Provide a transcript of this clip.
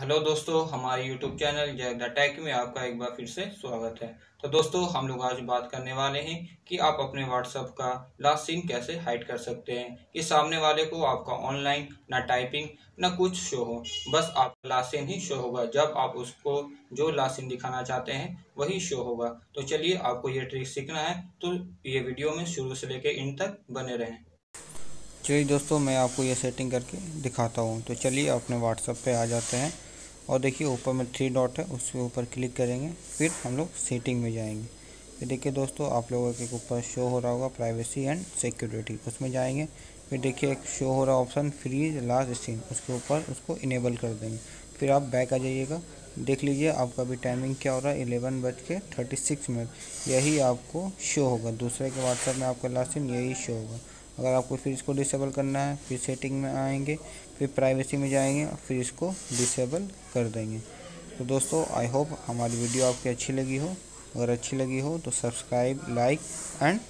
Hello दोस्तों, हमारे YouTube channel Jack the tech में आपका एक बार फिर से स्वागत है। तो दोस्तों, हम लोग आज बात करने वाले हैं कि आप अपने व्हाट्सएप का लास्ट सीन कैसे हाइड कर सकते हैं। कि सामने वाले को आपका ऑनलाइन ना टाइपिंग ना कुछ शो हो। बस आप लास्ट सीन ही शो होगा। जब आप उसको जो लास्ट सीन दिखाना चाहते हैं, वही शो होगा। तो चलिए, आपको ये ट्रिक सीखना है। तो ये वीडियो में शुरू से लेकर इन तक बने रहें। चलिए दोस्तों, मैं आपको ये सेटिंग करके दिखाता हूँ। तो चलिए, अपने व्हाट्सएप पे आ जाते हैं। और देखिए ऊपर में थ्री डॉट है, उसके ऊपर क्लिक करेंगे, फिर हम लोग सेटिंग में जाएँगे। फिर देखिए दोस्तों, आप लोगों के ऊपर शो हो रहा होगा प्राइवेसी एंड सिक्योरिटी उसमें जाएँगे। फिर देखिए एक शो हो रहा ऑप्शन फ्रीज लास्ट सीन उसके ऊपर उसको इनेबल कर देंगे। फिर आप बैक आ जाइएगा, देख लीजिए आपका भी टाइमिंग क्या हो रहा है इलेवन बज के थर्टी सिक्स मिनट यही आपको शो होगा। दूसरे के व्हाट्सएप में आपका लास्ट सीन यही शो होगा। अगर आपको फिर इसको डिसेबल करना है, फिर सेटिंग में आएँगे, फिर प्राइवेसी में जाएँगे और फिर इसको डिसेबल कर देंगे। तो दोस्तों आई होप हमारी वीडियो आपकी अच्छी लगी हो। अगर अच्छी लगी हो तो सब्सक्राइब लाइक एंड